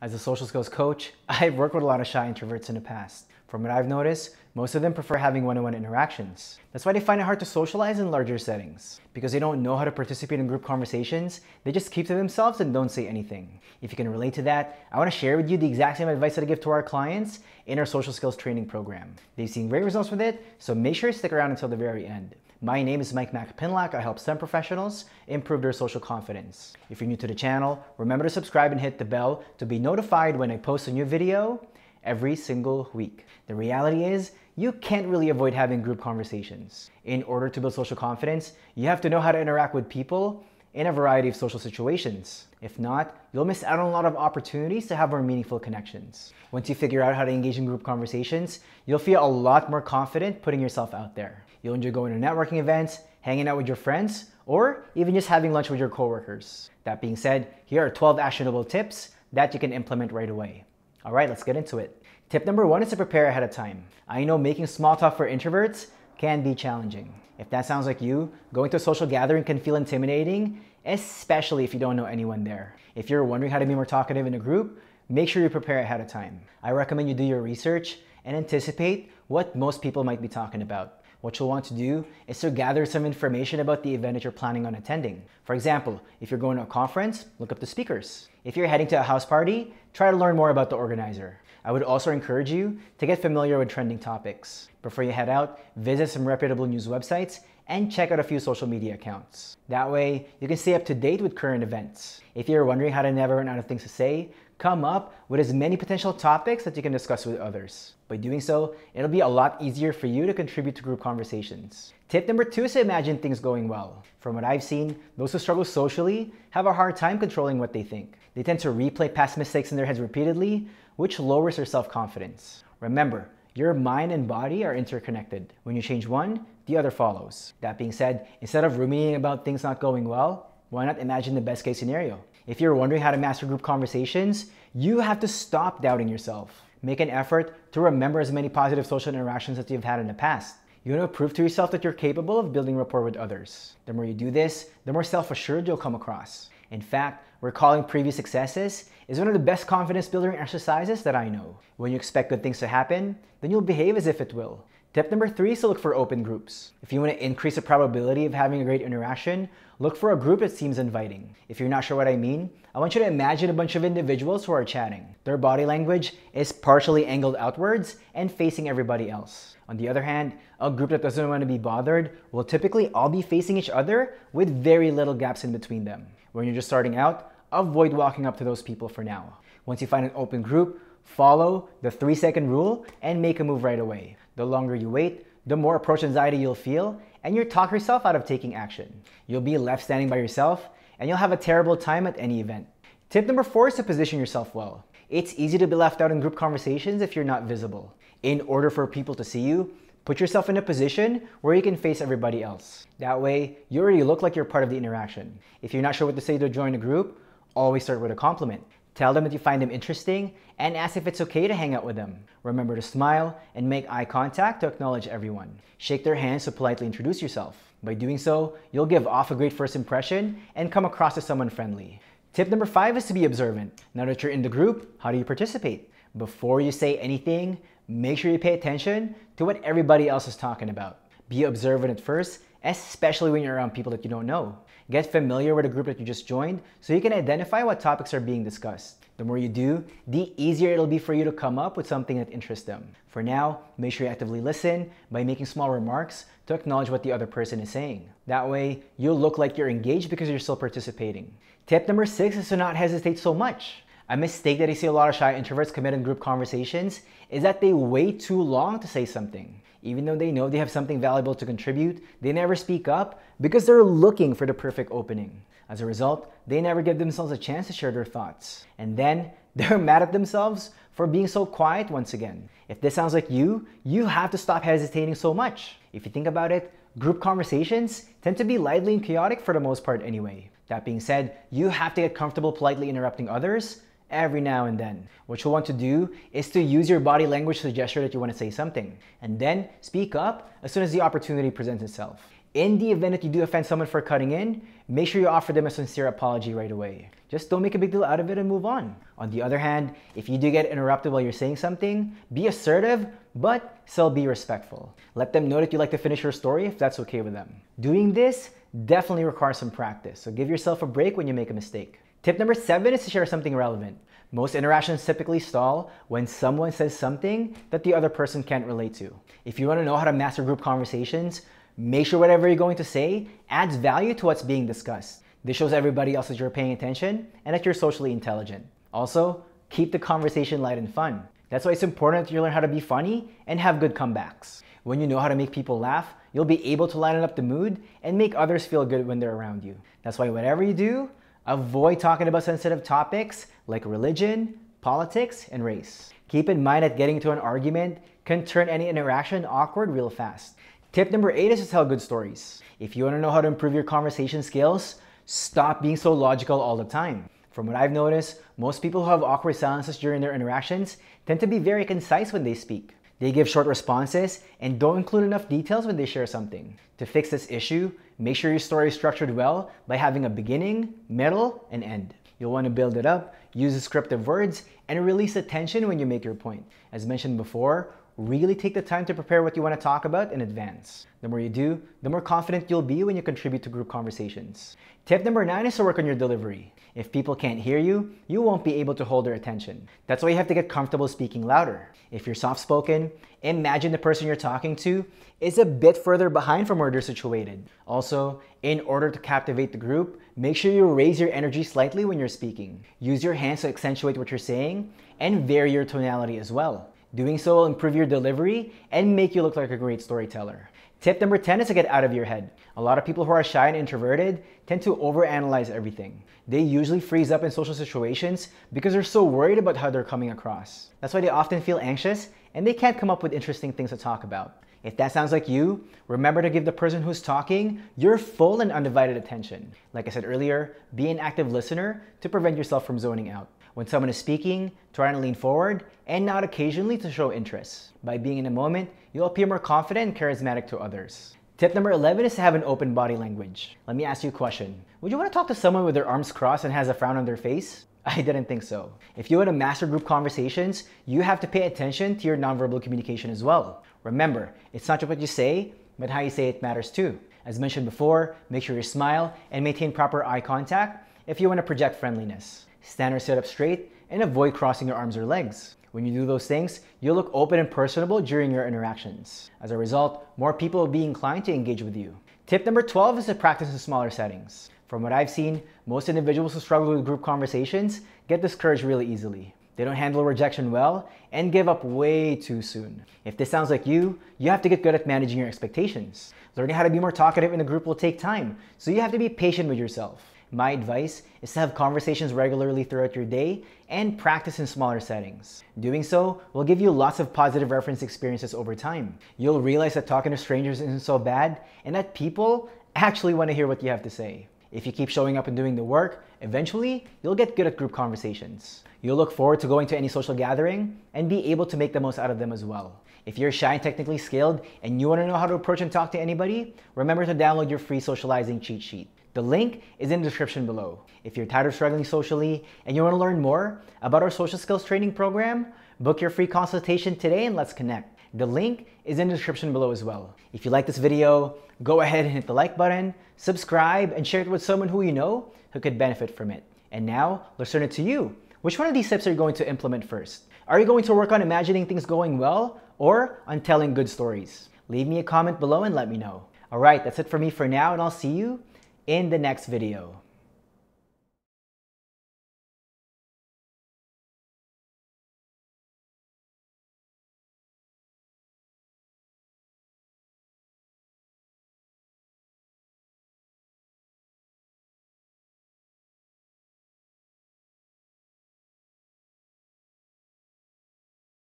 As a social skills coach, I've worked with a lot of shy introverts in the past. From what I've noticed, most of them prefer having one-on-one interactions. That's why they find it hard to socialize in larger settings. Because they don't know how to participate in group conversations, they just keep to themselves and don't say anything. If you can relate to that, I want to share with you the exact same advice that I give to our clients in our social skills training program. They've seen great results with it, so make sure to stick around until the very end. My name is Mike Manalac. I help STEM professionals improve their social confidence. If you're new to the channel, remember to subscribe and hit the bell to be notified when I post a new video every single week. The reality is, you can't really avoid having group conversations. In order to build social confidence, you have to know how to interact with people in a variety of social situations. If not, you'll miss out on a lot of opportunities to have more meaningful connections. Once you figure out how to engage in group conversations, you'll feel a lot more confident putting yourself out there. You'll enjoy going to networking events, hanging out with your friends, or even just having lunch with your coworkers. That being said, here are 12 actionable tips that you can implement right away. All right, let's get into it. Tip number one is to prepare ahead of time. I know making small talk for introverts can be challenging. If that sounds like you, going to a social gathering can feel intimidating, especially if you don't know anyone there. If you're wondering how to be more talkative in a group, make sure you prepare ahead of time. I recommend you do your research and anticipate what most people might be talking about. What you'll want to do is to gather some information about the event that you're planning on attending. For example, if you're going to a conference, look up the speakers. If you're heading to a house party, try to learn more about the organizer. I would also encourage you to get familiar with trending topics. Before you head out, visit some reputable news websites and check out a few social media accounts. That way, you can stay up to date with current events. If you're wondering how to never run out of things to say, come up with as many potential topics that you can discuss with others. By doing so, it'll be a lot easier for you to contribute to group conversations. Tip number two is to imagine things going well. From what I've seen, those who struggle socially have a hard time controlling what they think. They tend to replay past mistakes in their heads repeatedly, which lowers their self-confidence. Remember, your mind and body are interconnected. When you change one, the other follows. That being said, instead of ruminating about things not going well, why not imagine the best case scenario? If you're wondering how to master group conversations, you have to stop doubting yourself. Make an effort to remember as many positive social interactions that you've had in the past. You want to prove to yourself that you're capable of building rapport with others. The more you do this, the more self-assured you'll come across. In fact, recalling previous successes is one of the best confidence building exercises that I know. When you expect good things to happen, then you'll behave as if it will. Tip number three is to look for open groups. If you want to increase the probability of having a great interaction, look for a group that seems inviting. If you're not sure what I mean, I want you to imagine a bunch of individuals who are chatting. Their body language is partially angled outwards and facing everybody else. On the other hand, a group that doesn't want to be bothered will typically all be facing each other with very little gaps in between them. When you're just starting out, avoid walking up to those people for now. Once you find an open group, follow the three second rule and make a move right away. The longer you wait, the more approach anxiety you'll feel and you'll talk yourself out of taking action. You'll be left standing by yourself and you'll have a terrible time at any event. Tip number four is to position yourself well. It's easy to be left out in group conversations if you're not visible. In order for people to see you, Put yourself in a position where you can face everybody else. That way, you already look like you're part of the interaction. If you're not sure what to say to join a group, always start with a compliment. Tell them that you find them interesting and ask if it's okay to hang out with them. Remember to smile and make eye contact to acknowledge everyone. Shake their hands to politely introduce yourself. By doing so, you'll give off a great first impression and come across as someone friendly. Tip number five is to be observant. Now that you're in the group, how do you participate? Before you say anything, make sure you pay attention to what everybody else is talking about. Be observant at first, especially when you're around people that you don't know. Get familiar with the group that you just joined so you can identify what topics are being discussed. The more you do, the easier it'll be for you to come up with something that interests them. For now, make sure you actively listen by making small remarks to acknowledge what the other person is saying. That way, you'll look like you're engaged because you're still participating. Tip number six is to not hesitate so much. A mistake that I see a lot of shy introverts commit in group conversations is that they wait too long to say something. Even though they know they have something valuable to contribute, they never speak up because they're looking for the perfect opening. As a result, they never give themselves a chance to share their thoughts. And then they're mad at themselves for being so quiet once again. If this sounds like you, you have to stop hesitating so much. If you think about it, group conversations tend to be lively and chaotic for the most part anyway. That being said, you have to get comfortable politely interrupting others every now and then. What you'll want to do is to use your body language to gesture that you want to say something, and then speak up as soon as the opportunity presents itself. In the event that you do offend someone for cutting in, make sure you offer them a sincere apology right away. Just don't make a big deal out of it and move on. On the other hand, if you do get interrupted while you're saying something, be assertive, but still be respectful. Let them know that you like to finish your story if that's okay with them. Doing this definitely requires some practice, so give yourself a break when you make a mistake. Tip number seven is to share something relevant. Most interactions typically stall when someone says something that the other person can't relate to. If you want to know how to master group conversations, Make sure whatever you're going to say adds value to what's being discussed. This shows everybody else that you're paying attention and that you're socially intelligent. Also, keep the conversation light and fun. That's why it's important that you learn how to be funny and have good comebacks. When you know how to make people laugh, you'll be able to lighten up the mood and make others feel good when they're around you. That's why whatever you do, avoid talking about sensitive topics like religion, politics, and race. Keep in mind that getting into an argument can turn any interaction awkward real fast. Tip number eight is to tell good stories. If you want to know how to improve your conversation skills, stop being so logical all the time. From what I've noticed, most people who have awkward silences during their interactions tend to be very concise when they speak. They give short responses and don't include enough details when they share something. To fix this issue, make sure your story is structured well by having a beginning, middle, and end. You'll want to build it up, use descriptive words, and release the tension when you make your point. As mentioned before, really take the time to prepare what you want to talk about in advance. The more you do, the more confident you'll be when you contribute to group conversations. Tip number nine is to work on your delivery. If people can't hear you, you won't be able to hold their attention. That's why you have to get comfortable speaking louder. If you're soft spoken, imagine the person you're talking to is a bit further behind from where they're situated. Also, in order to captivate the group, make sure you raise your energy slightly when you're speaking. Use your hands to accentuate what you're saying and vary your tonality as well. Doing so will improve your delivery and make you look like a great storyteller. Tip number 10 is to get out of your head. A lot of people who are shy and introverted tend to overanalyze everything. They usually freeze up in social situations because they're so worried about how they're coming across. That's why they often feel anxious and they can't come up with interesting things to talk about. If that sounds like you, remember to give the person who's talking your full and undivided attention. Like I said earlier, be an active listener to prevent yourself from zoning out. When someone is speaking, try to lean forward and nod occasionally to show interest. By being in the moment, you'll appear more confident and charismatic to others. Tip number 11 is to have an open body language. Let me ask you a question. Would you want to talk to someone with their arms crossed and has a frown on their face? I didn't think so. If you want to master group conversations, you have to pay attention to your nonverbal communication as well. Remember, it's not just what you say, but how you say it matters too. As mentioned before, make sure you smile and maintain proper eye contact if you want to project friendliness. Stand or sit up straight and avoid crossing your arms or legs. When you do those things, you'll look open and personable during your interactions. As a result, more people will be inclined to engage with you. Tip number 12 is to practice in smaller settings. From what I've seen, most individuals who struggle with group conversations get discouraged really easily. They don't handle rejection well and give up way too soon. If this sounds like you, you have to get good at managing your expectations. Learning how to be more talkative in a group will take time, so you have to be patient with yourself. My advice is to have conversations regularly throughout your day and practice in smaller settings. Doing so will give you lots of positive reference experiences over time. You'll realize that talking to strangers isn't so bad and that people actually want to hear what you have to say. If you keep showing up and doing the work, eventually you'll get good at group conversations. You'll look forward to going to any social gathering and be able to make the most out of them as well. If you're shy and technically skilled and you want to know how to approach and talk to anybody, remember to download your free socializing cheat sheet. The link is in the description below. If you're tired of struggling socially and you want to learn more about our social skills training program, book your free consultation today and let's connect. The link is in the description below as well. If you like this video, go ahead and hit the like button, subscribe, and share it with someone who you know who could benefit from it. And now, let's turn it to you. Which one of these steps are you going to implement first? Are you going to work on imagining things going well or on telling good stories? Leave me a comment below and let me know. All right, that's it for me for now, and I'll see you in the next video.